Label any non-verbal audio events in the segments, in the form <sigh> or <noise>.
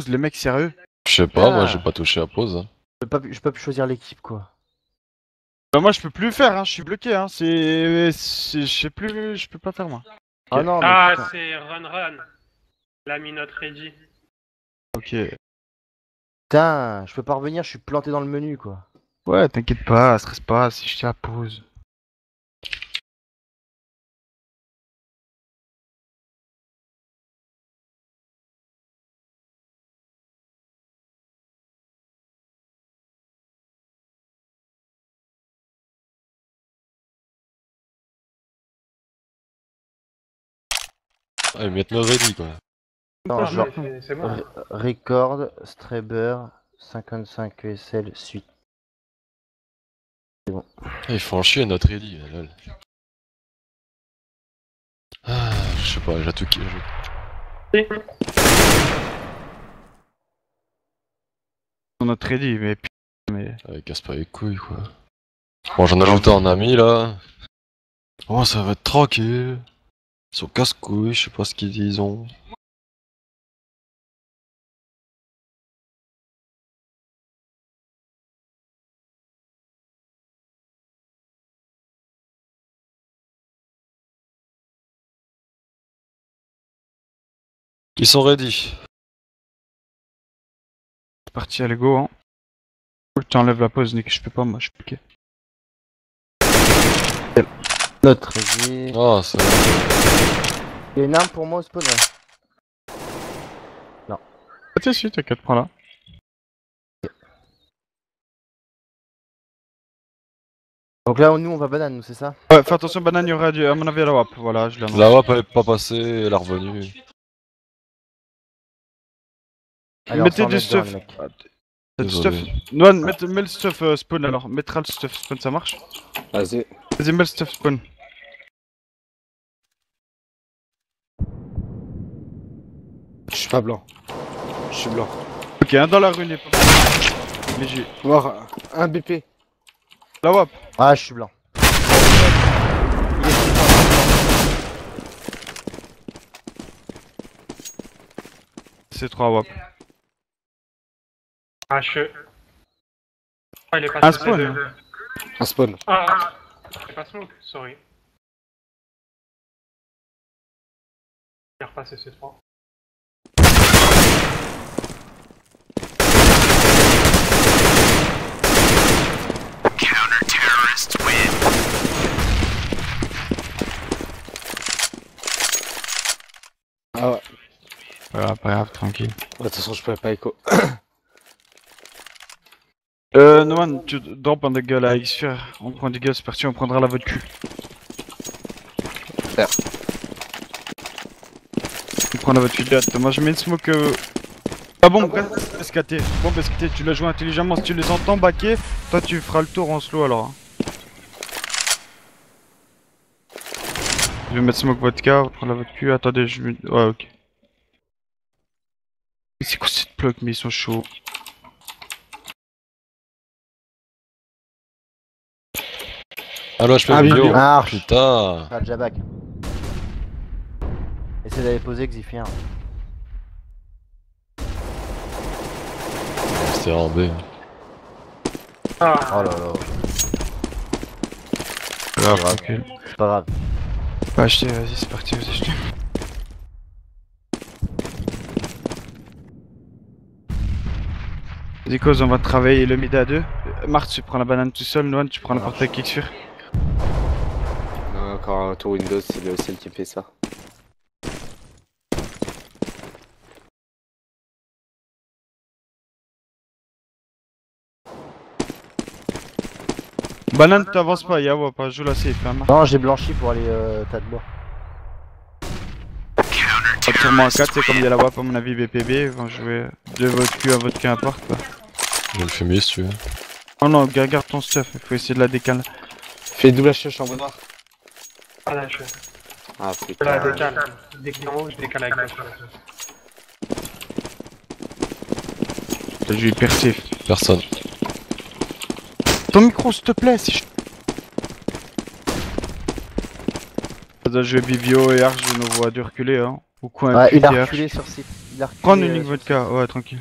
pause, les mecs sérieux Je sais pas, moi Ah. j'ai pas touché à pause. hein. Je peux pas, pas choisir l'équipe quoi. Bah moi je peux plus le faire, hein, je suis bloqué, hein. C'est, je sais plus, je peux pas faire moi. Ah non, mais Ah, c'est Run Run. La minote ready. Ok. Putain, je peux pas revenir, je suis planté dans le menu quoi. Ouais, t'inquiète pas, stresse pas, si je tiens à pause. Ah, ils mettent me ready quoi. Non, genre, mais c'est- c'est bon. record, Straber, 55 ESL, suite. Ah, ils font chier notre ready, là, lol. Ah, je sais pas, j'ai tout qui. On a ready, mais putain, mais. Ah, casse pas les couilles quoi. Bon, j'en ai ajouté un ami là. Oh, ça va être tranquille. Ils sont casse-couilles, je sais pas ce qu'ils disent. ont. Ils sont ready. C'est parti, allez go, hein. Faut que tu enlèves la pause, Nick, je peux pas, moi, je suis bloqué. Notre ready. Ah, c'est. Il y a une arme pour moi au spawn ouais. Ah, tiens, si, t'inquiète, prends là. Donc là, nous on va banane, nous c'est ça? Ouais, fais attention, banane, il y aura du, à mon avis, à la WAP, voilà, je l'ai annoncé. La WAP elle est pas passée, elle est revenue. Allez, Mettez s'en du dedans, stuff. Ah, T'as du stuff Noan, mets, mets le stuff euh, spawn alors, mettra le stuff spawn, ça marche? Vas-y. Vas-y, mets le stuff spawn. Je suis pas blanc. Je suis blanc. Ok, un dans la rue, il est pas Léger. Voir un BP. La WAP Ah, je suis blanc. C'est 3 WAP. Ah, je... Ah, il est pas Un spawn. Un spawn. Ah, c'est pas smoke, sorry. Il est repassé C3. Ah ouais. Voilà, pas grave, tranquille. De toute façon, je pouvais pas écho. <coughs> Euh, Noan, tu drop un de gueule à X-Sphere. On prend du gueule, c'est parti, on prendra la votre cul. Faire. On prend la votre cul direct. Moi, je mets une smoke. Euh... Ah bon, reste SKT. Bon, SKT, tu l'as joué intelligemment. Si tu les entends baquer, toi, tu feras le tour en slow alors. hein. Je vais mettre smoke vodka, on prend la votre cul. Attendez, je vais. Ouais, ok. Mais c'est quoi cette bloc, mais ils sont chauds. Allo, je fais Ah, vidéo. Marche Putain. Ah, Jabak. Essaye d'aller poser Xifien. C'était en B. Ah, Oh là là, Ah, grave. tranquille. c'est pas grave. Bah, achetez, vas-y, c'est parti, vas-y, achetez. Vas-y, cause, on va travailler le mid à deux. Marc, tu prends la banane tout seul, Noan, tu prends la porte avec Xfure. Non, encore un tour Windows, c'est le seul qui fait ça. Banane, t'avances pas, Yawa, pas, joue la safe, hein. Non, j'ai blanchi pour aller euh, tas de bois. Pas sûrement à 4, c'est comme il y a la WAP, à mon avis, BPB, ils vont jouer de votre cul à votre cul, importe quoi. Je vais le fumer si tu veux. Oh non, garde ton stuff, il faut essayer de la décaler. Fais double HH en noir. ah là, je... Ah Je putain. la décale. Dès qu'il est en haut, je décale avec la joué hyper safe. Personne. Ton micro, s'il te plaît, si je... Ça doit jouer Bivio et Arch, je nous vois de reculer, hein. Au coin, Ouais, il a reculé sur site. il a reculé, Prends une euh, vodka, ouais, tranquille.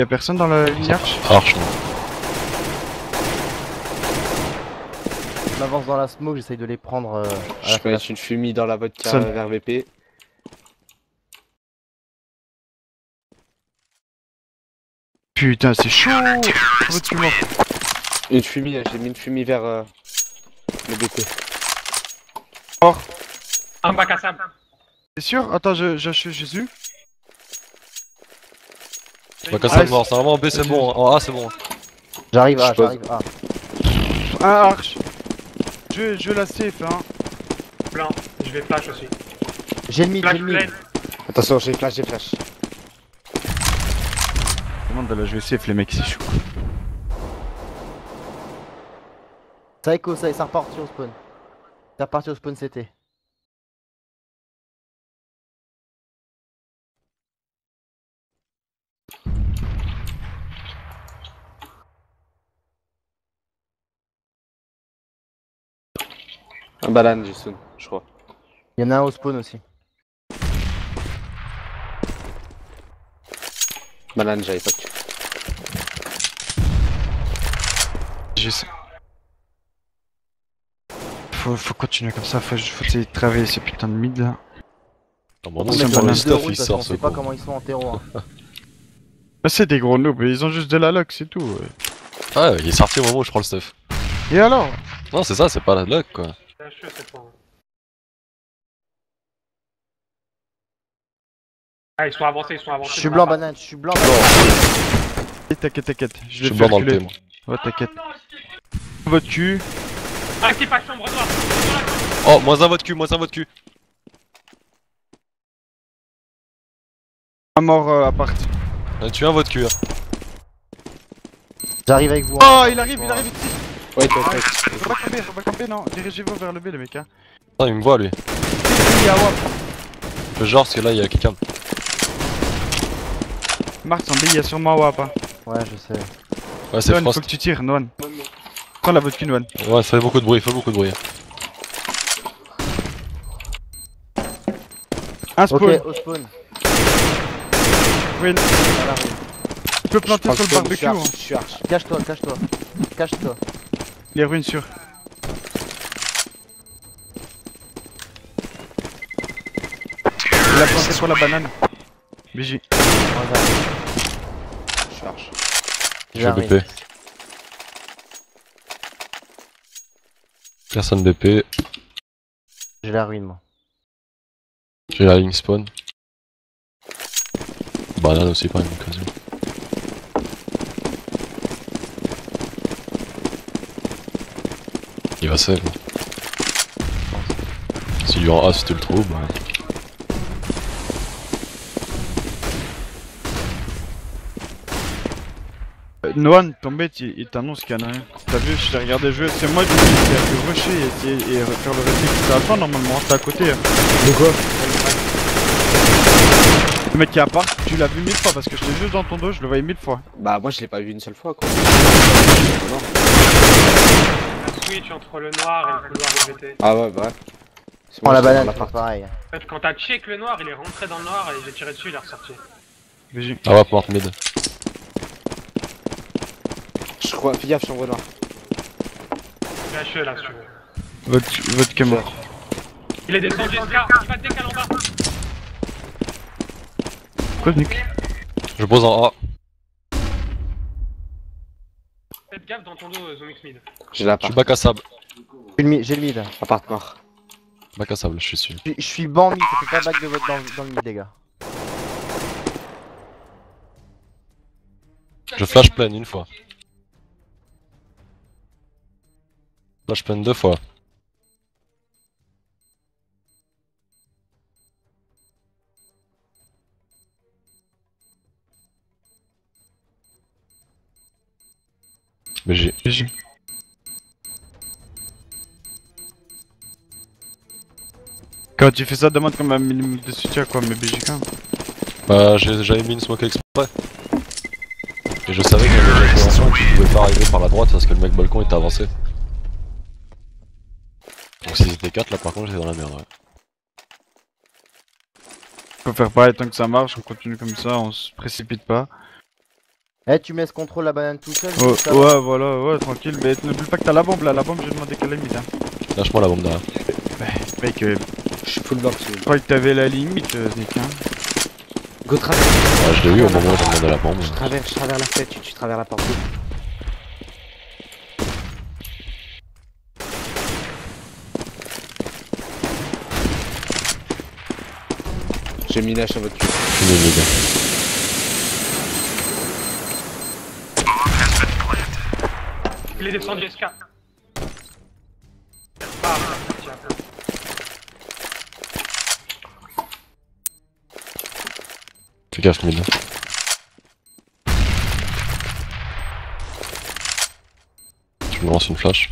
Y'a personne dans la ligne arche Arche, non. Je m'avance dans la smoke, j'essaye de les prendre euh, à Je peux mettre une fumée dans la vodka euh, vers VP. Putain, c'est chaud. Une fumée, j'ai mis une fumée vers euh, le BP. Bac à sable. T'es sûr? Attends, je- Jésus. Qu'à Ah, ça de mort, c'est vraiment en B, c'est bon. En A, c'est bon. J'arrive, Je pose. j'arrive, ah. Un arche. Je, je la safe, hein. Blanc. Je vais flash aussi. J'ai le mid, j'ai le mid. Attention, j'ai flash, j'ai flash. Comment de la jouer safe, les mecs, c'est chaud. Ça écho, ça, ça reparti au spawn. Ça reparti au spawn CT. Un banane, Jason, je crois. Il y en a un au spawn aussi. Banane, j'avais pas tué. J'essaie. Faut, faut continuer comme ça, faut, faut essayer de travailler ces putains de mid là. On le stuff, il sort ce sait pas comment ils sont en terreau. <laughs> hein. Bah, c'est des gros noobs, ils ont juste de la luck, c'est tout. ouais. Ah, il est sorti au moment où je prends le stuff. Et alors? Non, c'est ça, c'est pas la luck quoi. Cette fois. Ah, ils sont avancés, ils sont avancés. Je suis blanc banane, je suis blanc Et T'inquiète, t'inquiète, je suis te faire blanc dans le thé, moi. Ouais, t'inquiète. Votre cul. Active pas chambre noire. Oh, moins un votre cul, moins un votre cul. Un mort euh, à part. Euh, Tu un votre cul. hein. J'arrive avec vous. Oh, hein. il arrive, il arrive ici. Ouais, toi, toi. On va camper, on va camper, non. Dirigez-vous vers le B, les mecs. Hein. Non, il me voit lui. Il y a Wap. Le genre, parce que là, il y a quelqu'un. Marc, en B, il y a sûrement Wap. Hein. Ouais, je sais. Ouais, c'est Noan, faut Frost. que tu tires, Noan. Prends la vodka, Noan. Ouais, ça fait beaucoup de bruit, fait beaucoup de bruit. Un Ok, spawn. au spawn. Oui, Voilà. tu peux planter sur le barbecue. Cache-toi, cache-toi. Cache-toi. Les ruines sûres. Il a planté sur la banane. Je vais J'arrive. BP. Personne BP. J'ai la ruine, moi. J'ai la ligne spawn. Banane aussi par une occasion. Il va save. S'il y aura A si tu le trouves, bah... Euh, Noan, ton bête, il, t'annonce qu'il y en a un. T'as vu, je t'ai regardé jouer. C'est moi qui ai pu rusher et, et, et faire le récit. C'est à toi normalement, c'est à côté. hein. De quoi? Le mec qui est à part, tu l'as vu mille fois parce que je l'ai juste dans ton dos, je le voyais mille fois. Bah, moi, je l'ai pas vu une seule fois, quoi. Non. Switch entre le noir et le couloir. Ah ouais, bah ouais. C'est Prends la je banane, c'est pareil. En fait, quand t'as check le noir, il est rentré dans le noir et j'ai tiré dessus, il est ressorti. Ah ouais, mort mid. Je crois, fais gaffe, chambre noire. PHE là, si tu veux. Votre, votre que mort. Il est descendu, Scar, il va te décaler en bas. Quoi, Nick Je pose en A. Faites gaffe dans ton dos, euh, Zomix Mid. J'ai Je l'appart. suis bac à sable. J'ai le mid, j'ai le mid. Appart noir. Bac à sable, je suis dessus. Je suis- je suis ban mid, ça fait pas back de votre dans, dans le mid, les gars. Je flash plein une fois. Flash plein deux fois. Mais j'ai. BJ. Quand tu fais ça, demande comme un minimum de soutien quoi, mais BJ quand même. Bah, j'ai- j'avais mis une smoke exprès. Et je savais qu'il y avait déjà fait un que tu pouvais pas arriver par la droite parce que le mec balcon était avancé. Donc s'ils étaient 4 là par contre j'étais dans la merde ouais. peux faire pareil tant que ça marche, on continue comme ça, on se précipite pas. Eh, tu mets ce contrôle la banane tout seul. Ouais, avant. ouais, voilà, ouais, tranquille. Mais n'oublie pas que t'as la bombe là, la bombe, j'ai demandé qu'elle est mise. Hein. Lâche-moi la bombe derrière. Mec, euh, Je suis full box. lui. je croyais que t'avais la limite, euh, Sneak. Hein. Go travers. Ouais, je l'ai eu au moment où j'ai demandé la bombe. Je traverse, je traverse la fenêtre, tu, tu traverses la porte. J'ai mis lâche à votre cul. Je suis mid. Il est descendu SK. Ah, tiens. Fais gaffe mid. Tu me lances une flash.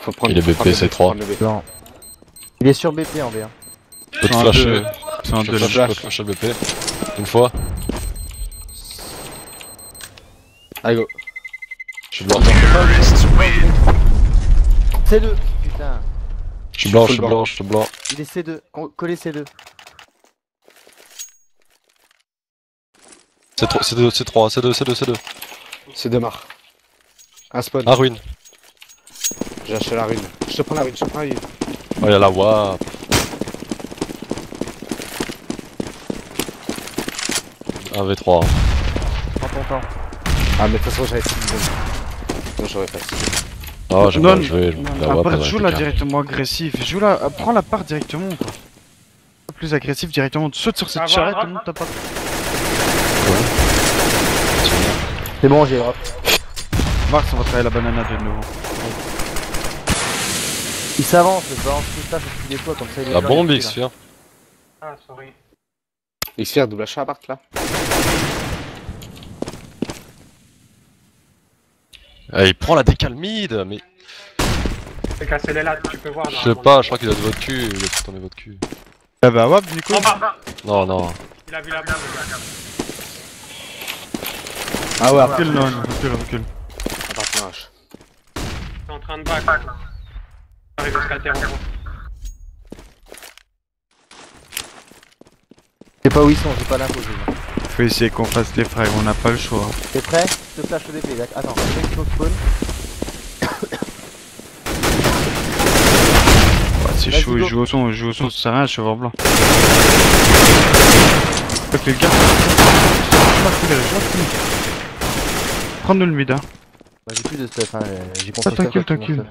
Faut prendre Il est BP, c'est BP, trois. prendre le BP. Non. Il est sur BP en B1. Je peux te C'est un flasher. C'est un Je deux peux là. te flash- je peux te flasher BP. Une fois. Allez go. Je suis blanc. C2 Putain. Je suis blanc, je suis blanc, je suis blanc. Il est C2. Co- Collé C2. C'est 3, c'est 2, c'est 3, c'est 2, c'est 2, c'est 2. C'est démarre. Un spawn. Ah, ruine. J'ai acheté la rune. Je te prends la rune, je te prends la rune. Oh, y'a la WAP. Un V3. hein. Prends ton temps. Ah, mais de toute façon, j'avais fait une bombe. Sinon, j'aurais pas. Ah, j'ai Non, mal joué, je non, après, joue là directement agressif. Joue là, euh, prends la part directement quoi. Plus agressif directement, saute sur cette Ah, charrette, tout le monde t'a pas. C'est bon, j'ai drop. Mars, on va travailler la banana de nouveau. Il s'avance, je balance tout ça, je suis des toits comme ça. il est La bombe il est X, plus, là. fier. Ah, sorry. Xfer, double achat à part là. Eh, il prend la décale mid, mais Fais casser les lattes, tu peux voir. je sais pas, je crois qu'il a de votre cul, il a tout tourné votre cul. Ah bah ouais, Nico. En bas, Non, non. il a vu la bombe. Ah ouais, à Recule, non, recule, recule. part lâche. T'es en train de back. là. Arrive jusqu'à terre. Je sais pas où ils sont, j'ai pas l'info. je. Faut essayer qu'on fasse les frères, on n'a pas le choix. T'es prêt? Je te flash le BP. d'accord. Attends, je vais au spawn. Bah, <coughs> c'est chaud, il joue au son, il joue au son, ça sert à rien, je suis voir blanc. Que les gars. Prends-nous le mid, hein. Bah, j'ai plus de stuff, hein. J'ai compris. Ah, tranquille, tranquille.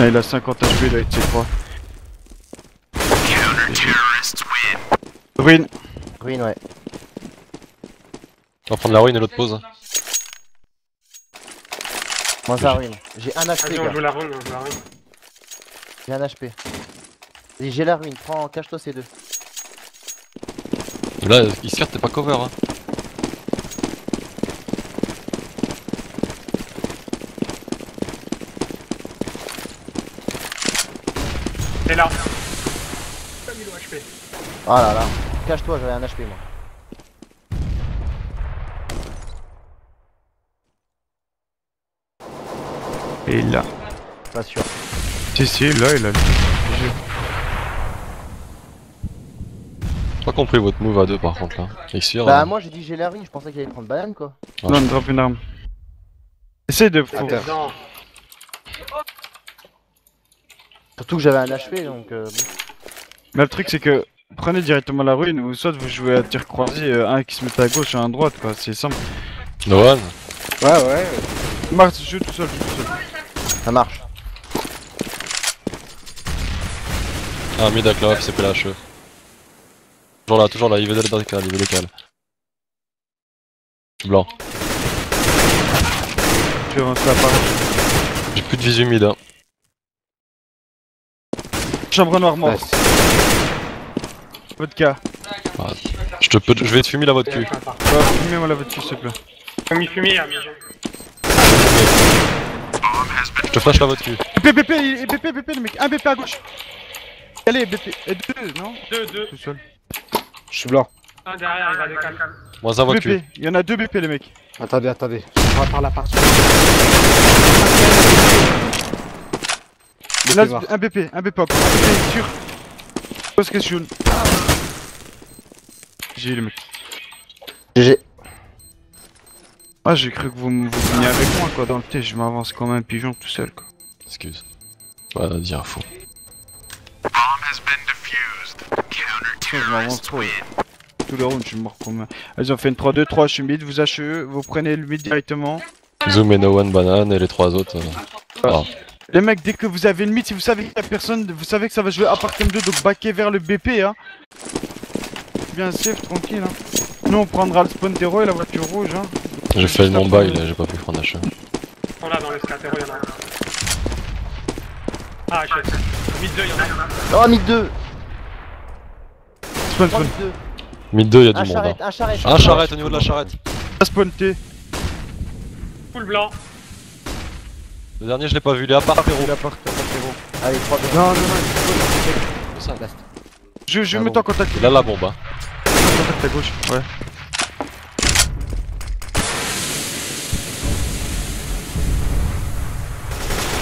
Ah, il a 50 HP, il a été 3. Ruine. Ruine, ouais. On va prendre la ruine et l'autre pause. Moi, ça ruine. J'ai un HP, Vas-y, on joue la rune, on joue la rune. J'ai un HP. Vas-y, j'ai la ruine. Prends, cache-toi ces deux. Là, Xfer, t'es pas cover, hein. T'es là. T'as mis le HP. Oh là là. Cache-toi, j'avais un HP, moi. Et là. Pas sûr. Si, si, là, il a le. J'ai pas compris votre move à deux par contre là. Bah, euh, moi, j'ai dit j'ai la. Je pensais qu'il allait prendre banane, quoi. Ah, Non, je- drop une arme. Essaye de. Dedans. Surtout que j'avais un HP, donc. Euh. Mais le truc, c'est que. Prenez directement la ruine, ou soit vous jouez à tir croisé, euh, un qui se met à gauche et un à droite, quoi, c'est simple. No one. Ouais, ouais. Mars, joue tout seul, joue tout seul. Ça marche. Ah, mid avec la c'est PLHE. Toujours là, toujours là, il veut des décales, il veut des cales. Je suis blanc. Tu avances la part. J'ai plus de visu mid, hein. Chambre noire mort. Nice. Vodka. Je te peux, je vais te fumer la. Attends, Va, fumez-moi la vodka, s'il te plaît. Comme il fumait. Je te flash la cul. BP, BP, BP, BP, le mec, un BP à gauche. Allez, BP, et deux, non Deux, deux. Tout seul. Je suis blanc. Un derrière, il va décaler. Moins un vote BP, il y en a deux BP les mecs. Attendez, attendez. Je vais par la partie. Là, un BP, un BP. Un BP sûr. Pose question. J'ai le mec. GG. Ah, j'ai cru que vous, vous veniez avec moi quoi dans le thé, je m'avance comme un pigeon tout seul quoi. Excuse. Ouais, dire faux. Putain, je m'avance trop. là. Tous les rounds, je suis mort comme un. Ils ont fait une 3-2-3, je suis mid, vous HE, vous prenez le mid directement. Zoom et No One Banane et les trois autres. euh, ah. Les mecs, dès que vous avez le mid, si vous savez qu'il y a personne, vous savez que ça va jouer à part 2 donc baquez vers le BP hein. Bien safe, tranquille hein. Nous on prendra le spawn d'héros et la voiture rouge hein. J'ai fait mon bail là, j'ai pas pu prendre HE. Sont là dans les scatero, il y en a un. Ah, HS. Mid 2, il y en a un. Oh, mid 2 Spawn, Oh, spawn. mid 2 Mid 2, y'a Un du monde. hein. charrette, un charrette Un charrette au niveau de la charrette. Spawn T. Full blanc. Le dernier, je l'ai pas vu, il est à part Il il. Allez, 3 Non, non, non. ça. Je, je Ah mets en contact. Il a la bombe. Hein. contact à gauche. Ouais.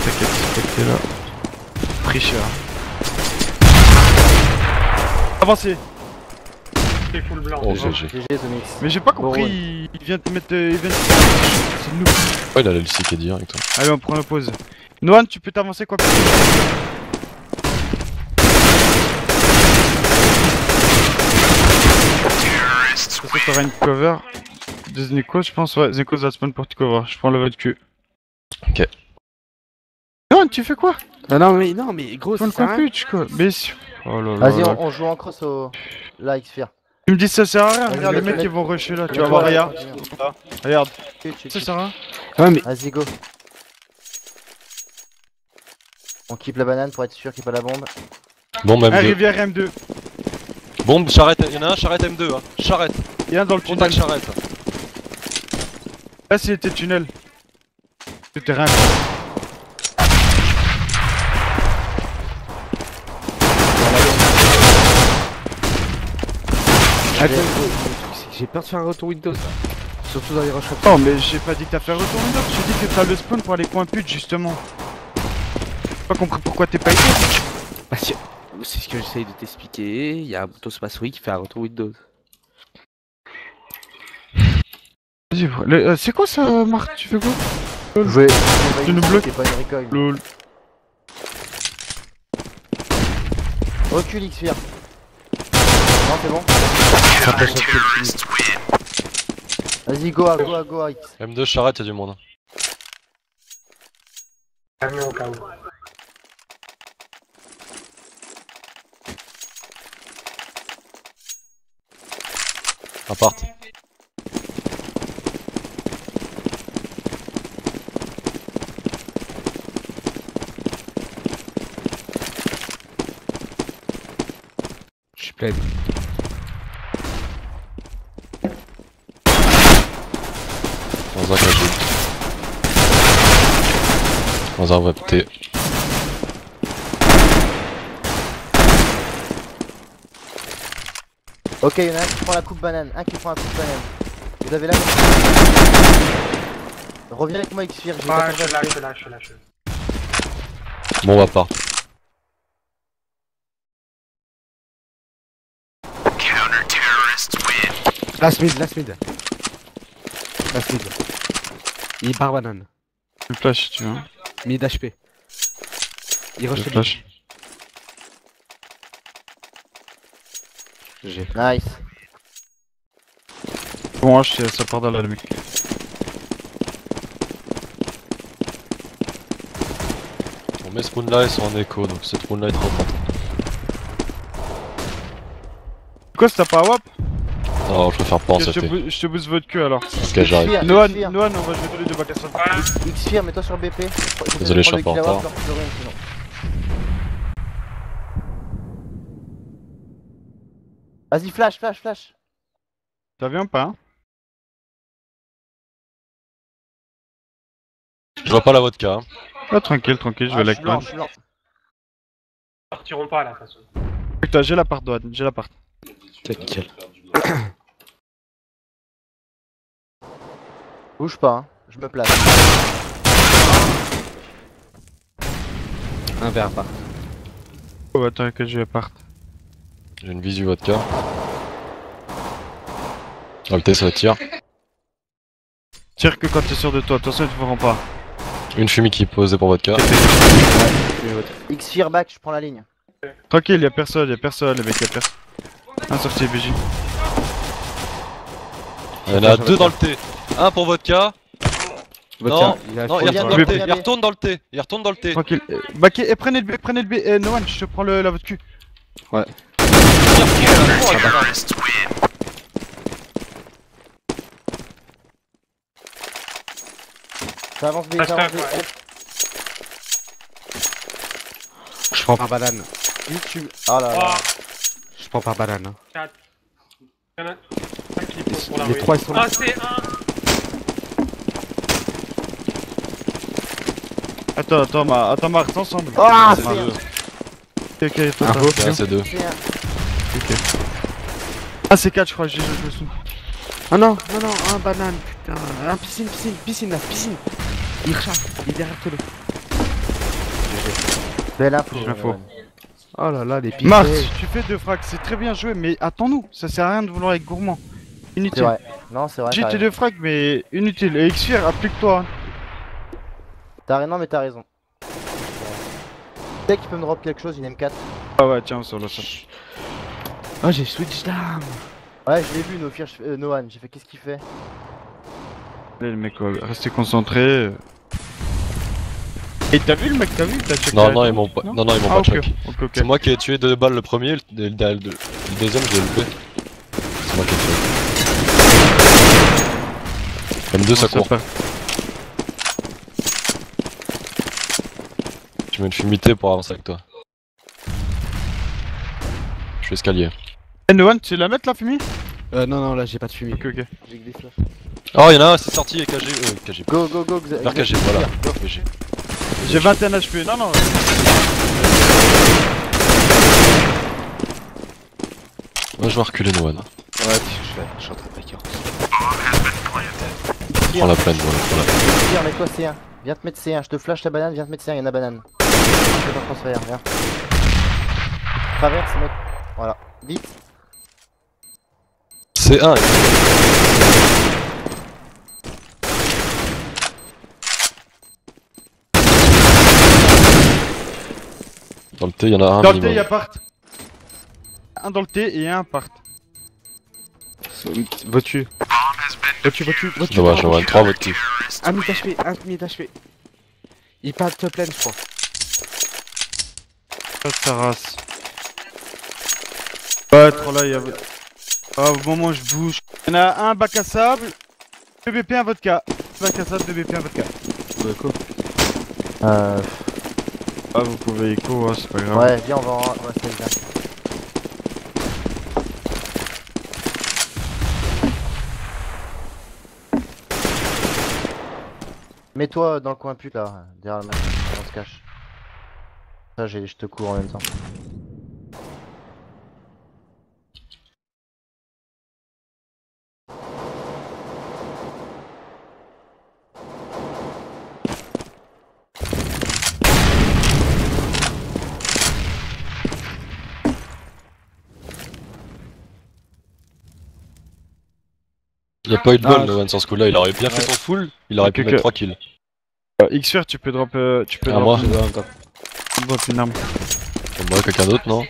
T'inquiète, t'inquiète, là. Tricheur. Avancez C'est full blanc. Oh. GG. Mais j'ai pas Bon, compris, ouais. il- vient te mettre. euh, Il vient. C'est nous. Oh, il a le est direct. hein. Allez, on prend la pause. Noan, tu peux t'avancer quoi Ça, t'auras une cover de Zneko, je pense. Ouais, Zeko va spawn pour te cover. Je prends le vote Q. Ok. Noan, tu fais quoi? Non, non, mais, non, mais gros, c'est ça. compute, quoi. Mais si. Oh là là. Vas-y, on, on joue en cross au. Là, Xphere. Tu me dis ça sert à rien, regarde les mecs qui vont rusher là, tu vas voir, ouais, regarde, ça sert à rien. Ouais, mais Vas-y, go. On keep la banane pour être sûr qu'il n'y ait pas la bombe. Bombe Un M2. rivière M2, Bombe, charrette, y'en a un, charrette M2. Hein. Charrette. il y en a un dans le tunnel, Contact charrette. là c'était tunnel. C'était rien. Attends, gros, le truc, c'est que j'ai peur de faire un retour Windows. Surtout dans les rushs. Non mais j'ai pas dit que t'as fait retour Windows, j'ai dit que t'as le spawn pour aller coin pute justement. J'ai pas compris pourquoi t'es pas été. Que c'est ce que j'essaye de t'expliquer. Il y a un bouton ma souris qui fait un retour Windows. Vas-y, le- euh, c'est quoi ça Marc, tu fais quoi? Jouer. Tu nous bloques. Lol. Recule Xphere. Non, c'est bon. Vas-y, go à go à go à X. M2, charrette, y'a du monde. Camion au cas où. Appart. Je suis plein. Dans un cachot. Un web T. Ok, y'en a un qui prend la coupe banane. Un qui prend la coupe banane. Vous avez la Reviens avec moi Xphere, j'ai pas je là, je là, je suis là. Bombe appart. Last mid, last mid. Last mid. Il est bar banane. Le flash, tu vois. Mid HP. Il rush Le. J'ai. Nice. Bon, H, c'est- ça part dans mec. On met ce round là, ils sont en écho, donc cette round là est trop importante. Quoi, c'est t'as pas WAP Non, je préfère pas en Je bou- je te booste votre queue alors. Ok, j'arrive. Noan. Noan, on va jouer tous les deux bac à Xphere, mets-toi sur BP. Désolé, je suis peu en retard. Vas-y, flash, flash, flash. Ça vient pas, hein Je vois pas la vodka. Hein. Ah, tranquille, tranquille, je vais Ah, la suis lent. ils partiront pas là, de toute façon. J'ai l'appart, Doan, j'ai l'appart. C'est nickel. Bouge pas, hein. Je me place. Un verre par. Oh, attends que je parte. J'ai une visu vodka. Dans le T, ça tire. Tire que quand t'es sûr de toi, attention, tu te rends pas. Une fumée qui est posée pour vodka. X fear back, je prends la ligne. Tranquille, y'a personne, y'a personne, les mecs, y'a personne. Un sorti BJ. Il y en a deux dans le T. Un pour vodka. Non, il a non, il Viens retourne dans le T. Il retourne dans le T. Il retourne dans le T. Tranquille. Euh, Baké, eh, prenez le B, prenez le B. Eh, Noan, je te prends le, la votre cul. Ça avance B, Ah, ça avance B. ouais. Je prends par banane. Tu. Oh là là. Oh, Je prends par banane. hein. il y en a un qui pose pour la Les rue. trois ils sont là. Ah, c'est Attends, attends, ma, attends, ma, reste ensemble. Ah, C'est c'est deux. Ok, ok, toi. Ouais, c'est deux. Un. Ah, c'est 4, je crois, j'ai joué le sous. Ah non, non, non, un banane, putain. Un piscine, piscine, piscine là, piscine. Il recharge, il est derrière le. Belle l'info. ouais. Oh là là, les piscines. Mars, tu fais deux frags, c'est très bien joué, mais attends-nous, ça sert à rien de vouloir être gourmand. C'est Inutile. vrai. Non, c'est vrai. J'ai tes deux frags, mais inutile. Et Xfir, applique-toi. T'as raison, mais t'as raison. Dès qu'il peut me drop quelque chose, il aime 4. Ah ouais, tiens, sur le sol. Oh, j'ai switch d'arme. Ouais, je l'ai vu, No Fear, euh, Noan. J'ai fait qu'est-ce qu'il fait? Allez, le mec, restez concentrés. Et t'as vu le mec, t'as vu? Non, non, ils m'ont pas, non, non, ils m'ont Ah, pas ok, check. ok, ok. C'est moi qui ai tué deux balles le premier, le, le- le- le deuxième je l'ai loupé. C'est moi qui ai tué. Comme deux ça Bon, court. part. Mets une fumité pour avancer avec toi. Je suis escalier. Eh, Noan, tu la mettre la fumée? Euh, non, non, là j'ai pas de fumée. Ok, ok. J'ai que des flashs. Oh, y'en a un, c'est sorti, et KG. Euh, KG. Go, go, go, Vers KG, voilà. KG. J'ai 21 HP. Non, non. Moi je vais reculer Noan. Ouais, je suis je suis en train de backer. Prends la plaine, voilà. voilà. Viens, mets-toi C1. Viens te mettre C1. Je te flash ta banane, viens te mettre C1. Y'en a banane. Je vais pas transférer, viens. Traverse, mec. Voilà. Vite. C'est un. Dans le T, y'en a un Dans le T, y'a part. Un dans le T et un part. Voiture. Voiture, voiture, voiture. Dommage, j'en vois 3 votre kill. Un mid HP, un mid HP. Il part top lane, je crois. Pas de sa race. Ouais, trop là, y'a. Ah, au moment où je bouge. Y'en a un bac à sable. 2 BP, un vodka. Bac à sable, 2 BP, un vodka. Euh. Ah, vous pouvez écho, hein, c'est pas grave. Ouais, viens, on va en. Ouais, c'est Mets-toi dans le coin pute là, derrière le mec, on se cache. Ça, je te cours en même temps. Il a pas eu de Ah, bol, Novan, sur ce coup-là. Il aurait bien fait son full, il aurait pu mettre ok. 3 kills. Euh, Xfir, tu peux drop. euh, tu peux À drop moi une- drop une arme. Comme moi, quelqu'un d'autre, non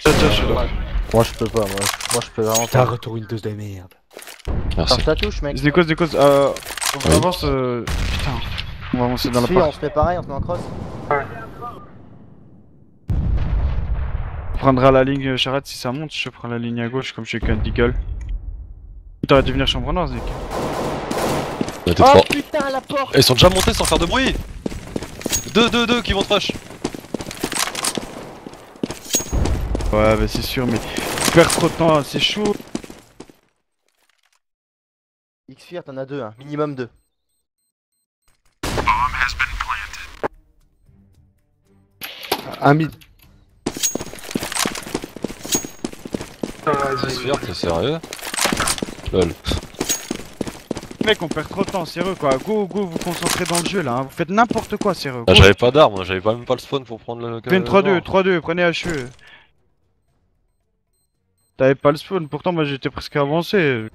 Tiens, tiens, je suis là. Moi je peux pas, moi, je- moi je peux vraiment pas. retour Windows de merde. Merci. Ta touche, mec. Des causes, des causes. Euh. On avance. Euh... Putain. On va avancer dans la Si, part. on se fait pareil, on se met en cross. On prendra la ligne euh, charrette si ça monte. Je prends la ligne à gauche comme je suis qu'un Deagle. T'aurais dû venir chambre noire. On était Oh 3. putain, la porte Ils sont déjà montés sans faire de bruit 2, 2, 2 qui vont rush Ouais, bah c'est sûr, mais. Tu perds trop de temps, c'est chaud. X-Fear, t'en as deux, hein. minimum deux. Un mid. Sphere, t'es sérieux? Lol. Mec, on perd trop de temps, sérieux quoi. Go, go, vous concentrez dans le jeu là. hein. Vous faites n'importe quoi, sérieux. Ah, j'avais pas d'armes, j'avais pas même pas le spawn pour prendre le. Le 3-2, noir. 3-2, prenez HE. T'avais pas le spawn, pourtant moi j'étais presque avancé.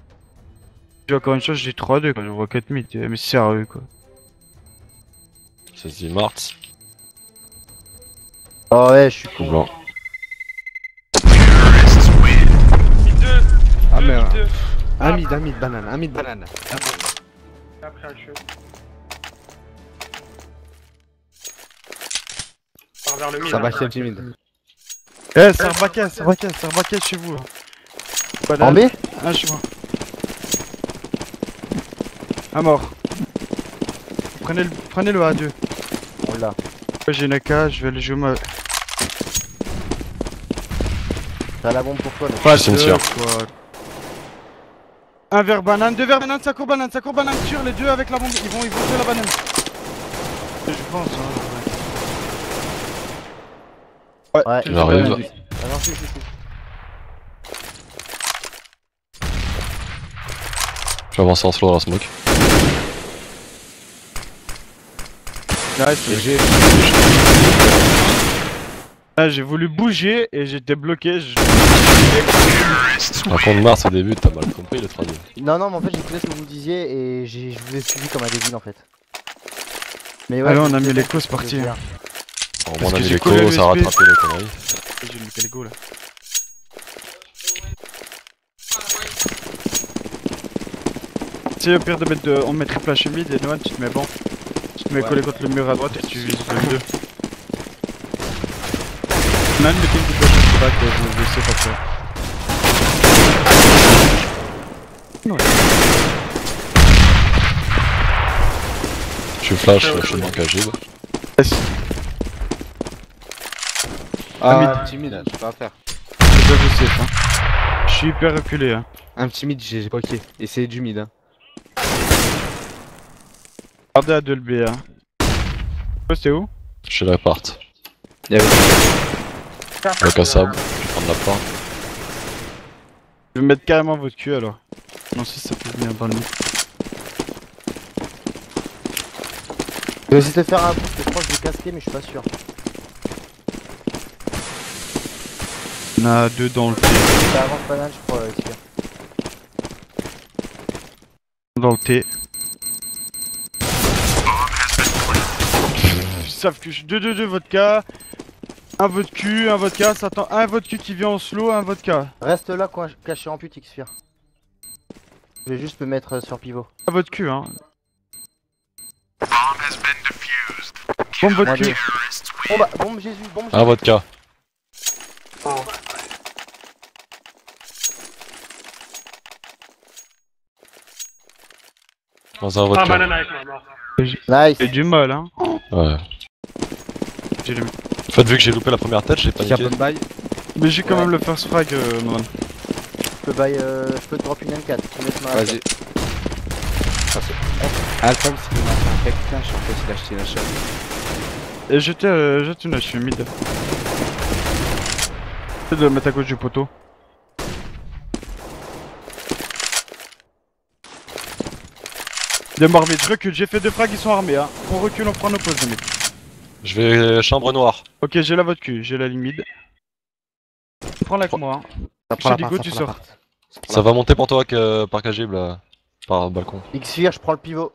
J'ai encore une chose, j'ai 3-2 quand je vois 4 mythes, mais sérieux quoi. Ça se dit Mart, Oh ouais, je suis tout con. blanc. Mid 2 Ah, Deux, mais, mid deux. Un mid, un mid banane, un mid banane. Après HE. Part vers le mid. Ça va chez le mid. Eh, c'est Arbaka, c'est Arbaka, c'est Arbaka chez vous. En B Ah, chez moi. À mort. Prenez le, prenez le A2. On l'a. J'ai une AK, je vais aller jouer ma. T'as la bombe pour toi, là. Pas cimetière. quoi. Un verre banane, deux verres banane, ça court banane, ça court banane sur les deux avec la bombe. Ils vont, ils vont jouer la banane. Je pense, hein. Ouais. Ouais. tu Il arrive. banane. Non, si, si, si. Je vais avancer en slow dans la smoke. Nice, j'ai. Ah, j'ai voulu bouger et j'étais bloqué. je- Par contre, Mars au début, t'as mal compris le 3 Non, non, mais en fait, j'ai écouté ce que vous disiez et je vous ai suivi comme un débile en fait. Mais Allez, on je a mis l'écho, c'est parti, hein. Que ami j'ai l'écho, ça a rattrapé les conneries. J'ai mis quel go là. C'est au pire de mettre de... on met triple H mid et Noan tu te mets bon. Tu te mets Ouais. collé contre le mur à droite et tu vises le 2. Noan mettez une triple H back et vous laissez pas faire. Je flash, je suis manque à Gilles. Ah, un petit mid, je peux pas faire. Je sais hein. Je suis hyper reculé hein. Un petit mid, j'ai bloqué. Et c'est du mid, hein. Regardez à 2 le B hein. Toi c'est où? Je suis l'appart. Il y avait. Le cassable, je vais prendre la part. Je vais mettre carrément votre cul alors. Non si ça peut venir dans le mid. Je vais essayer de faire un boost, je crois que je vais casquer, mais je suis pas sûr. On a deux dans le T. Ça avance pas mal, je crois, Xpire. Dans le T. <laughs> Ils savent que je suis 2-2-2 vodka. Un vodka, cul, un vodka, ça attend un vodka qui vient en slow, un vodka. Reste là, coin- caché en pute, Xpire. Je vais juste me mettre sur pivot. Un votre cul, hein. Bombe votre cul. deux. Bombe, bombe Jésus, bombe Jésus. Ah, vodka. Dans un Ah, vodka. banane avec moi, mort. Nice. J'ai du mal, hein. Ouais. J'ai le- En fait, vu que j'ai loupé la première tête, j'ai paniqué. Carbon buy. Mais j'ai quand Ouais. même le first frag, euh, Nolan. Je peux, buy, euh, je peux te drop une M4. Tu mets ma Vas-y. Ah, le problème, c'est qu'il m'a fait un fake flash en fait, il a acheté la chaîne. Et euh, jette une, je suis mid. J'essaie de le mettre à gauche du poteau. Des morts mid, je recule, j'ai fait deux frags, ils sont armés, hein. On recule, on prend nos poses, mid. Je vais chambre noire. Ok, j'ai la votre cul, j'ai la limite. Prends-la avec moi, hein. Ça prend tu ça sors. Ça va monter pour toi que par Cagible, là. Par balcon. Xpire, je prends le pivot.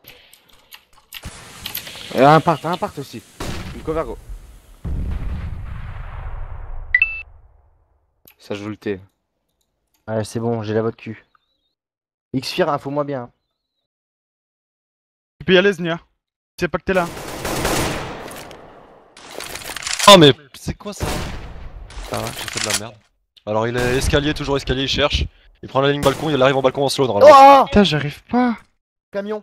Et un part, un part aussi. Une cover go. Ça joue le T. Ouais, c'est bon, j'ai la vote cul. Xpire, info-moi bien. hein. Tu peux y aller, Znia. C'est pas que t'es là. Oh, mais c'est quoi ça? Ah ouais, j'ai fait de la merde. Alors, il est escalier, toujours escalier, il cherche. Il prend la ligne balcon, il arrive en balcon en slow normalement. Oh Putain, j'arrive pas. Camion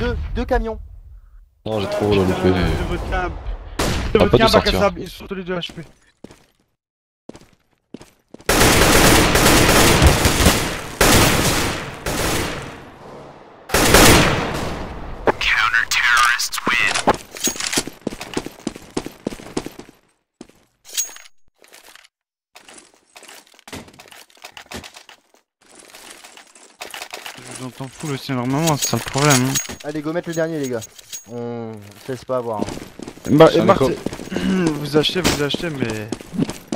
Deux, deux camions non, j'ai trop loupé. De. De votre pas camp, dû sortir. Ils sont tous les deux HP. J'entends full aussi normalement, c'est ça le problème. hein. Allez, go mettre le dernier, les gars. On se laisse pas avoir. hein. Bah, et Marc, <clears throat> vous achetez, vous achetez, mais.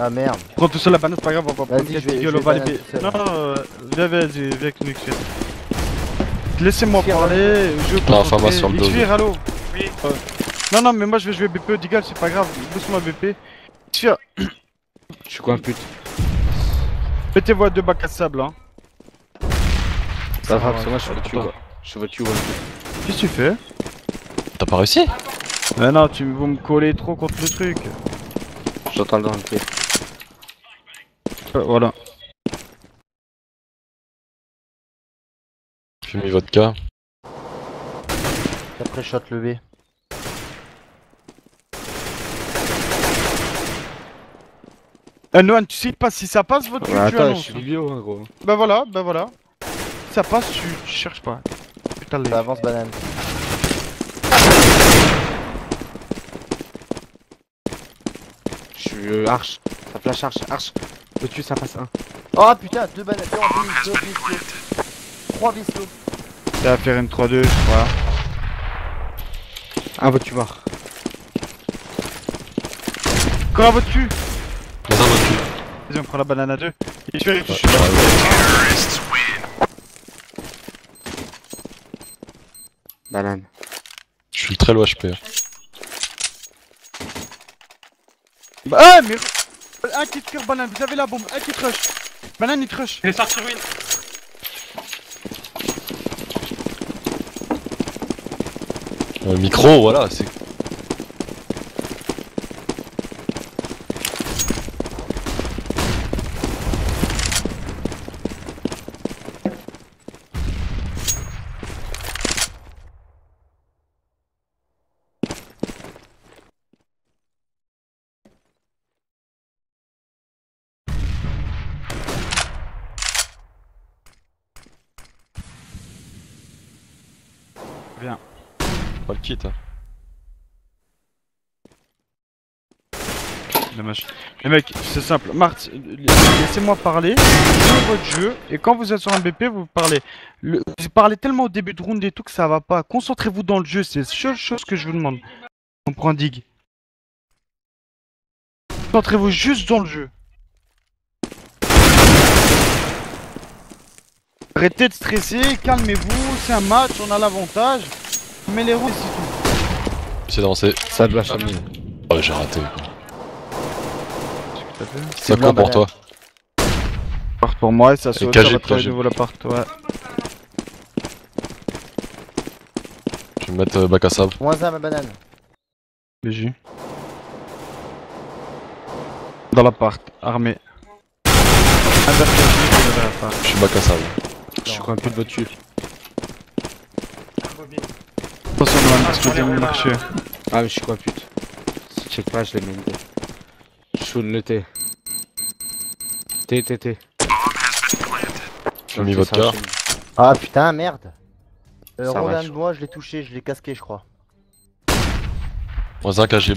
Ah merde. Prends tout seul la banane, c'est pas grave, on va prendre Vas-y, quatre je vais- gueules, je on vais va aller. Non, euh, viens, vas-y, viens avec nous. Laissez-moi parler, je vais Non, enfin, moi, sur le dos. Allô Oui. Non, non, mais moi je vais jouer BPE, Digal, c'est pas grave, pousse-moi BP. Xfir, Je suis quoi un pute? Mettez-vous à deux bacs à sable, hein. Ça va, va, parce que moi je suis votre quoi. Je suis votre tu ouais. Qu'est-ce que tu fais T'as pas réussi Mais non, tu vous me coller trop contre le truc. J'entends dans le pied. Euh, voilà. J'ai mis votre cas. Après shot le B. Euh, Noan, tu sais pas si ça passe votre truc, Ouais, tu attends, je suis vidéo hein gros. Bah voilà, bah voilà. Si ça passe, tu, tu cherches pas. Putain, les... Ça avance banane. Je suis euh, arche. Ça flash arche, arche. Le tue ça passe un. Oh putain, deux bananes. Deux en deux bis, deux. Trois bis, deux. Ça va faire une 3-2, je crois. Un tu mort. Encore un cul Dans un cul. Vas-y, on prend la banane à deux. Je suis là. Banane. Je suis très low HP. Bah, ah, mais. Un qui te cure, banane, vous avez la bombe, un qui te rush. Banane, il rush. Je vais sortir ruine. Euh, micro, voilà, c'est. Pas le kit. Hein. Dommage. Les mecs, c'est simple. Marthe, laissez-moi parler. Jouez votre jeu. Et quand vous êtes sur un BP, vous parlez. Le- Vous parlez tellement au début de round et tout que ça va pas. Concentrez-vous dans le jeu. C'est la seule chose que je vous demande. On prend Dig. Concentrez-vous juste dans le jeu. Arrêtez de stresser, calmez-vous, c'est un match, on a l'avantage. Mais les rounds, c'est tout. C'est d'avancer. Ça de la chamine. Oh, j'ai raté. C'est Ça quoi pour toi Part pour moi et ça saute, ça va de nouveau l'appart, ouais. Je vais me mettre euh, bac à sable. Moins un, ma banane. BJ. Dans l'appart, armé. Je suis bac à sable. Je suis quoi un pute votre tue. Bobine. Attention, Nolan, parce que j'aime marcher. Ah mais je suis quoi un pute. Si check pas, je les mets le T. T, T, T. J'ai mis votre cas. Ah putain, merde. Euh, Ça va, Rodan je- de moi, je l'ai touché, je l'ai casqué, je crois. Moins un KG.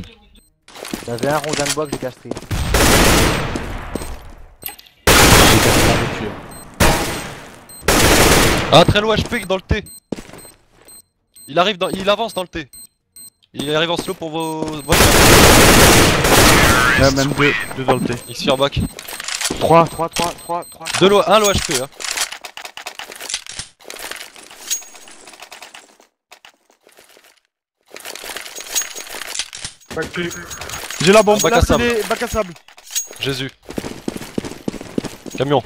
Il y avait un rondin de bois que j'ai castré. J'ai cassé la voiture. Ah, très low HP dans le T. Il arrive dans... Il avance dans le T. Il arrive en slow pour vos voitures. Ouais, même deux, deux dans le T. X back. 3, 3, 3, 3, 3. Deux low, un low HP. Hein. Que J'ai la bombe, Bac à là sable. les bacs à sable. Jésus. Camion.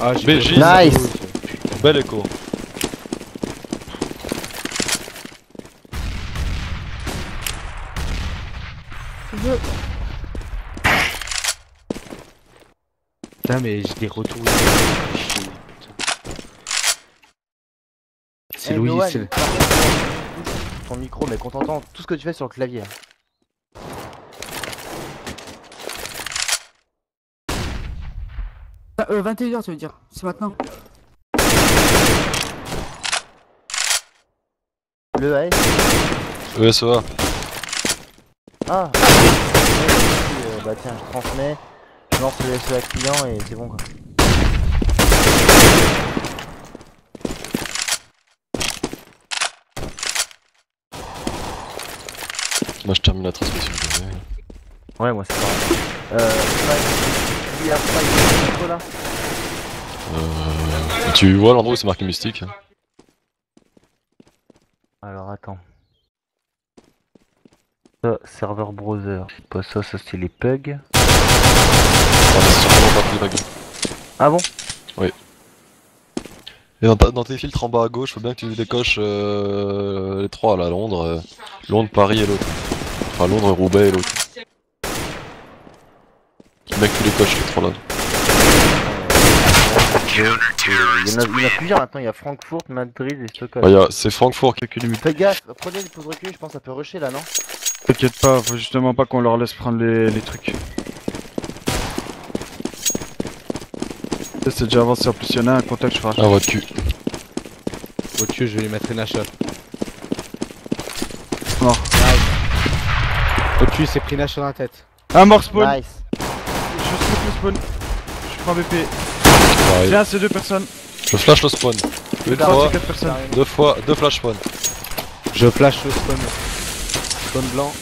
Ah, pas- Nice. Bel écho. Putain, mais j'ai des retours. C'est Eh, Louis, c'est. Ton micro, mais qu'on t'entend tout ce que tu fais sur le clavier. Ah, Euh, 21h, tu veux dire. C'est maintenant. Le AS ESEA. Ah Euh, Bah tiens, je transmets, genre tu laisses la client et c'est bon quoi. Moi je termine la transmission. Ouais, moi c'est pas grave. Euh, il a Euh. Tu vois l'endroit où c'est marqué mystique hein. Alors attends. Ça, serveur browser. Pas ça, ça c'est les pugs. Ah, c'est certainement pas plus vague. Ah bon Et dans, ta- dans tes filtres en bas à gauche, faut bien que tu décoches euh, les trois là, Londres, euh, Londres, Paris et l'autre. Enfin Londres, Roubaix et l'autre. Faut bien que tu les coches les trois là. Il y, en a, il y en a plusieurs maintenant, il y a Francfort, Madrid et Stockholm. Bah, y a- c'est Francfort qui limites. Faites gaffe, prenez les pauses reculées, je pense que ça peut rusher là, non? T'inquiète pas, faut justement pas qu'on leur laisse prendre les, les trucs. Ça, C'est déjà avancé en plus, il y en a un contact, je crois. Ah votre cul. Au-dessus, je vais lui mettre une HE. Mort. Au-dessus, c'est pris une hache sur la tête. Un mort spawn Nice. Je smoke le spawn. Je prends BP. Tiens, c'est deux personnes. Je flash le spawn. Une fois, C'est quatre personnes. deux fois, deux flash spawn. Je flash le spawn. Spawn blanc.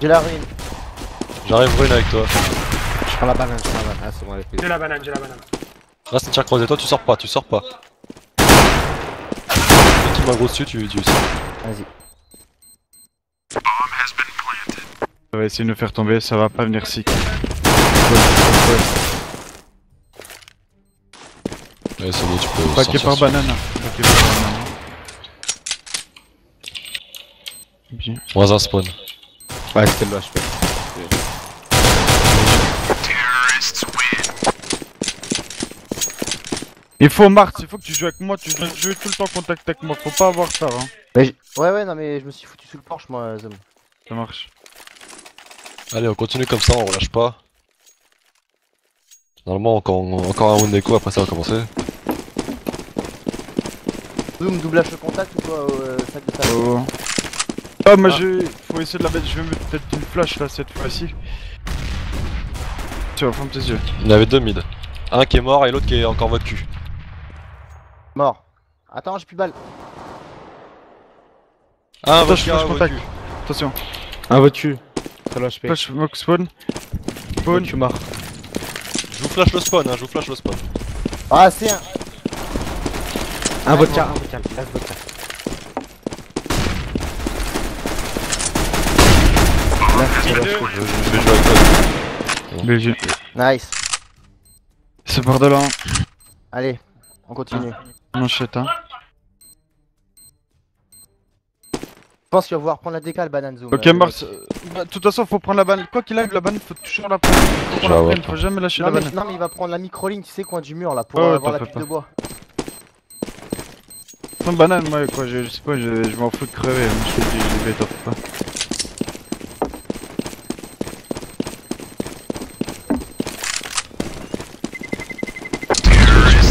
J'ai la ruine. J'arrive ruine avec toi. Je prends la banane, je prends la banane. Ah, c'est bon, elle est prise. J'ai la banane, j'ai la banane. Reste tir croisé, toi tu sors pas, tu sors pas. Dès qu'il m'a gros dessus, tu, tu sors. Vas-y. Ça va essayer de nous faire tomber, ça va pas venir sick. Ouais, c'est bon, tu peux Paquet sortir par banane. Paquet par banane. Bien. Moins un spawn. Ouais, c'était le HP. Il faut Mart, il faut que tu joues avec moi, tu dois jouer tout le temps en contact avec moi, faut pas avoir ça, hein. Mais j'- ouais, ouais, non, mais je me suis foutu sous le porche, moi, Zom. Ça marche. Allez, on continue comme ça, on relâche pas. Normalement, encore, encore un round d'écho, après ça va commencer. Zoom, double H contact ou quoi, euh, sac de sac? Oh. Ah, moi Ah. je. Faut essayer de la mettre, je vais mettre peut-être une flash là cette fois-ci. Tu vas ferme tes yeux. Il y en avait deux mid. Un qui est mort et l'autre qui est encore votre cul. Mort. Attends, j'ai plus de balles. Ah, Attends, je flash contact. Attention. Un HP. Flash, smoke, spawn. Spawn. Tu mort. Je vous flash le spawn, hein, je vous flash le spawn. Ah, c'est un. Un vodka, un vodka. Vodka. Je, vais jouer avec toi. BG. Nice. C'est hein. Allez, on continue. On enchaîne, hein. Je pense qu'il va vouloir prendre la décale, banane zoom. Ok, Mars. euh, bah, De toute façon, faut prendre la banane. Quoi qu'il arrive, la banane, faut toujours la prendre. Faut la prenne, faut jamais lâcher Non la mais, banane. non mais il va prendre la micro-ligne, tu sais, coin du mur là, pour ouais, avoir la pile de bois. Sans banane, moi, quoi, je, je sais pas, je, je m'en fous de crever. hein. Je te dis, je vais t'en fous pas.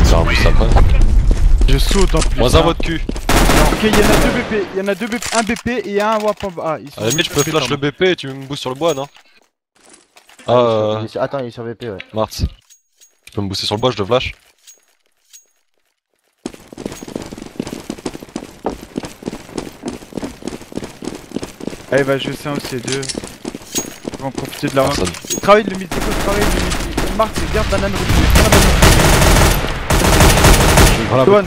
C'est un boost après. Je saute en plus. Moins un votre cul. Ok, il y en a deux BP, il y en a deux BP, un BP et un WAP en bas. Ah, ils sont À la limite, je peux BP, flash le. BP et tu me boostes sur le bois, non Ah, euh, il est sur- Attends, il est sur VP, ouais. Mars. Tu peux me booster sur le bois, je te flash. Allez, va jouer ça aussi, deux. Ils vont profiter de la Personne. Travaille le midi, travaille le midi. Marc, c'est garde banane la banane Voilà, Doan,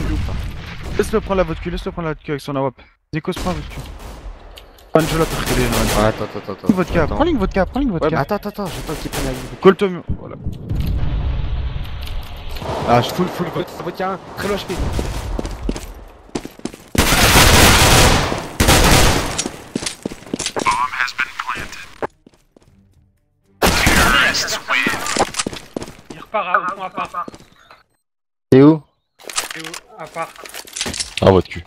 laisse-le prendre la vodka, laisse-le prendre la vodka avec son AWP. Nikos, prends la vodka. T'as reculé, Noan. Ouais, attends, attends, attends. Vodka, prends une vodka, prends une Ouais, vodka. mais attends, attends, attends, j'attends qu'il prenne la ligne. Colle toi, voilà. Ah, je full, full, vodka. Vodka 1, très low HP. Il repart à, au à part. C'est où? C'est où? À part. Ah, votre cul.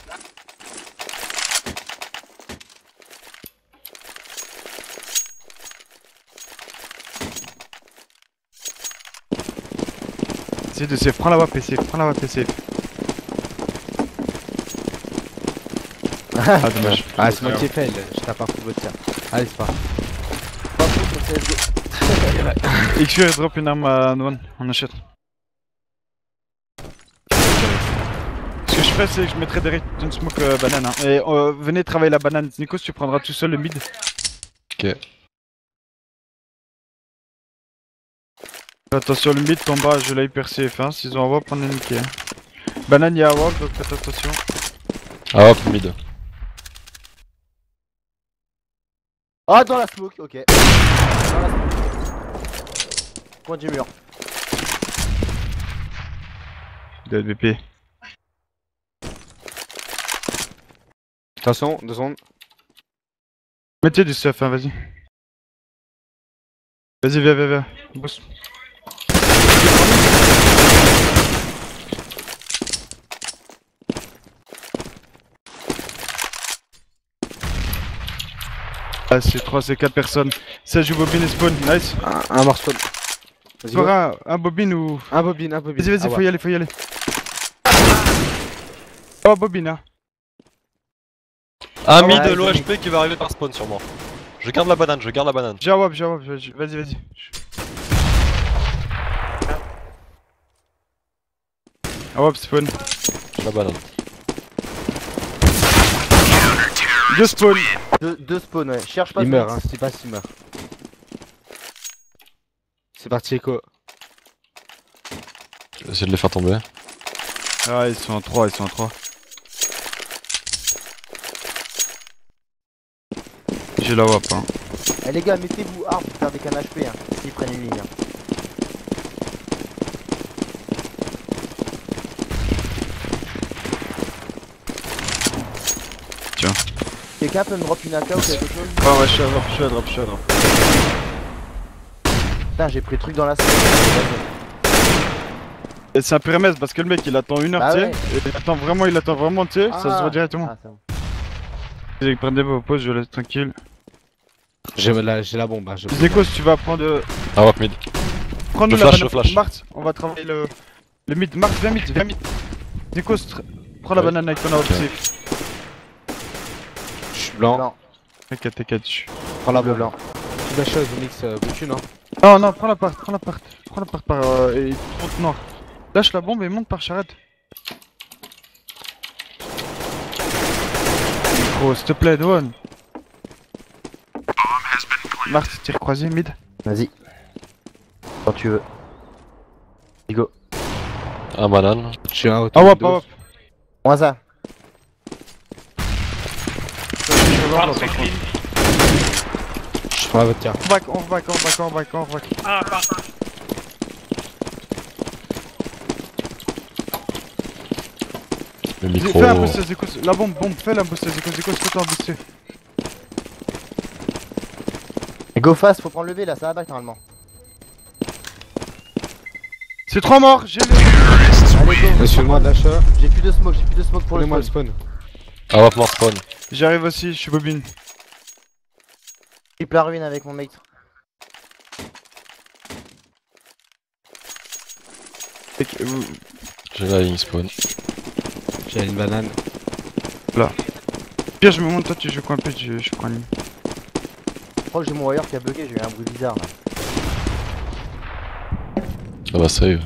Essaye de save, prends la WAP et save, prends la WAP et save. Ah, dommage. Ah, c'est moi qui ai fail, je tape un full vodka. Allez, c'est pas. Pas fou, CSGO. Drop une arme à Noan, on achète. Ce que je ferai, c'est que je mettrai direct une smoke euh, banane. hein. Et euh, venez travailler la banane. Nikos, tu prendras tout seul le mid. Ok. Attention, le mid tombe bas, je l'ai hyper safe. Hein. S'ils ont un wap, on est niqué. hein. Banane, y'a un wap, donc faites attention. Ah hop, mid. Ah, dans la smoke, ok. Dans la smoke. Coin du mur. DLBP. Attention, deux secondes. Mettez du stuff, hein, vas-y. Vas-y, viens, viens, viens. Boost. Ah, c'est 3, c'est 4 personnes. Ça joue bobine et spawn, nice. Un, un morceau. Vas-y, go. Fera un bobine ou. Un bobine, un bobine. Vas-y, vas-y, Ah faut ouais. y aller, faut y aller. Oh, bobine, hein. Ouais, mid, ouais, l'OHP qui va arriver par spawn sûrement. Je garde la banane, je garde la banane. J'ai un wap, j'ai un wap, vas-y, vas-y. vas-y. Un wap spawn. La banane. Deux spawn. Deux, deux spawns, ouais. Cherche pas Il meurt, hein, si passe, il meurt. C'est parti, Echo. Je vais essayer de les faire tomber. Ah, ils sont en 3, ils sont en 3. J'ai la wap, hein. Eh les gars, mettez-vous armes pour faire des cannes HP, hein. S'ils prennent une ligne. hein. Tiens. Quelqu'un peut me drop une AK ou quelque chose? Ah ouais, je suis à drop, je suis à drop, je suis à drop. Putain, j'ai pris le truc dans la salle. Et c'est un PRMS parce que le mec il attend une heure, Bah tu sais. ouais. Il attend vraiment, il attend vraiment, tu sais. Ça se Ah. voit directement. Ah, bon. Ils prennent des pauses, je laisse tranquille. J'ai la, la bombe. Hein, je... Zeko, si tu vas prendre. Ah hop, mid. Prends-nous la flash, banane. flash. Mart, on va travailler le. Le mid. Mart, viens mid, viens mid. Zeko, tr- prends la Ouais. banane avec ton safe. Je suis blanc. Blanc. T'inquiète, t'inquiète. je- Prends la blanc. Tu la chose, mix euh, veux-tu, non? Non, non, prends l'appart, prends l'appart. Prends l'appart par. Euh, et monte nord. Lâche la bombe et monte par charrette. Gros, s'il te plaît, Doan. Mart, tir croisé, mid. Vas-y. Quand tu veux. Let's go. Un banane. Je suis un Ah, wap, ah, wap. Moins ça. Je prends la votre tir. On back, on back, on back, on back, on back. Ah. Le micro. Fais un boost à Zeko, la bombe, bombe, fais la boost à Zeko, Zeko, fais-toi un booster. Et go fast, faut prendre le V là, ça va back normalement. C'est trois morts, j'ai le. Allez go. Monsieur-moi, d'achat. J'ai plus de smoke, j'ai plus de smoke pour le spawn. spawn. Ah hop, mort spawn. J'arrive aussi, je suis bobine. Triple la ruine avec mon mate. J'ai la ligne spawn. J'ai une banane. Pire, je me monte, toi tu joues quoi un peu, je, je prends une. Je crois que j'ai mon wire qui a bugué, j'ai eu un bruit bizarre là. Ça va save.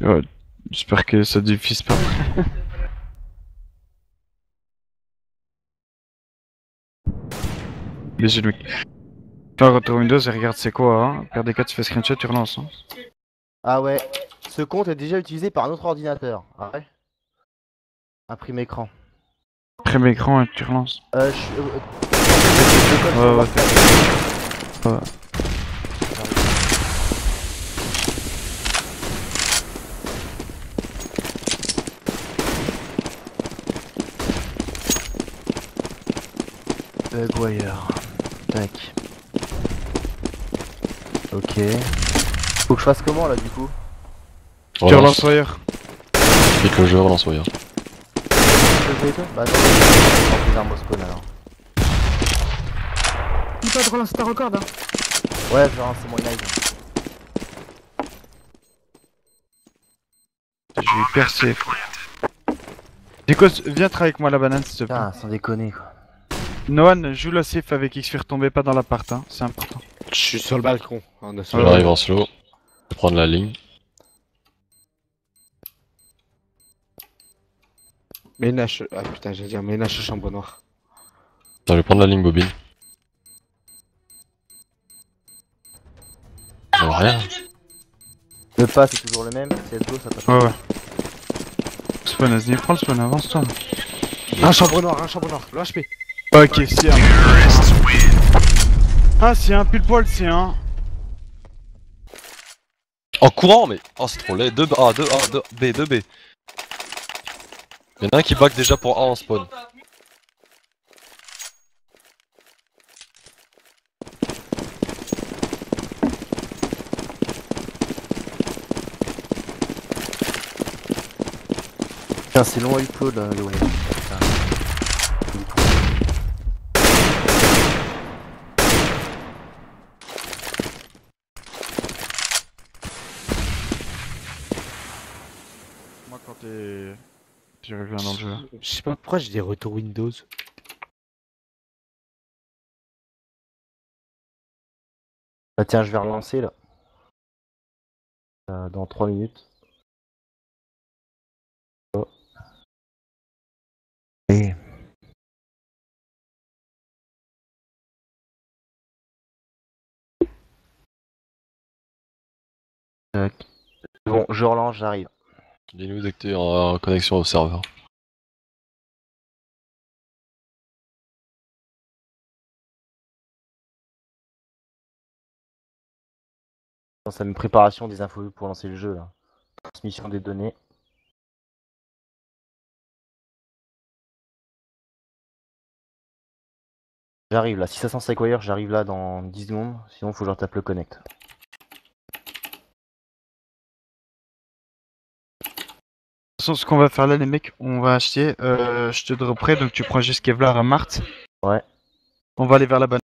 Ouais, J'espère que ça diffuse pas. Mais j'ai le. Toi, retour Windows et regarde c'est quoi, hein. PRD4, tu fais screenshot, tu relances. Hein. Ah ouais. Ce compte est déjà utilisé par un autre ordinateur. Ah ouais Imprime écran. Prime écran et tu relances. Euh, je suis. euh, Ouais, ouais, Ouais. Bug wire. Tac. Ok. Faut que je fasse comment là du coup? Tu relances ailleurs. Clique le jeu, relance. Je vais tout Bah attends, je plus d'armes au spawn alors. Pas de relancer ta record. Hein. Ouais, je vais lancer mon live. Je vais percer. frère. Viens travailler avec moi la banane s'il te plaît. Putain, sans déconner quoi. Noan, joue la safe avec X-Fear, tombez pas dans l'appart, hein, c'est important. Je suis sur le balcon. On Je le arrive en slow. Je vais prendre la ligne. Ménage. Ah putain, j'allais dire ménage chambre noire. Attends, je vais prendre la ligne bobine. Rien. Le pas, c'est toujours le même. CSGO, ça. Ouais, ouais. Spawn, vas-y, prends le spawn, avance-toi. Un chambre noire, un chambre noire. Le HP. Ok, c'est un. Ah, c'est un pile poil, c'est un. En courant, mais. Oh, c'est trop laid. 2 A, 2 A, 2 B, 2 B. Y'en a un qui back déjà pour A en spawn. Putain, c'est long à upload, là, le web. Tu reviens dans le jeu. Je sais pas pourquoi j'ai des retours Windows. Bah tiens, je vais relancer là. Euh, dans 3 minutes. Oh. Et... Tac. Bon, je relance, j'arrive. Dis-nous dès que en connexion au serveur. C'est une préparation des infos pour lancer le jeu là. Transmission des données. J'arrive là, si ça sent Sequire, j'arrive là dans 10 secondes, sinon faut que je retape le connect. De toute façon, ce qu'on va faire là, les mecs, on va acheter. Euh, je te dropperai, donc tu prends juste Kevlar à Mart. Ouais. On va aller vers la banane.